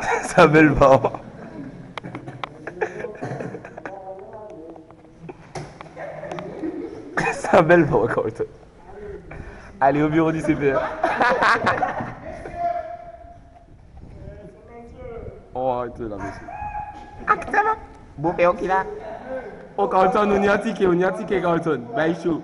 Ça belle maman. Ça belle maman encore. Allez au bureau du CPR. oh arrête là monsieur. Actement. Bon père qui là. Oh Carlton, on y a ticket, on y a ticket Carlton. Bye chou.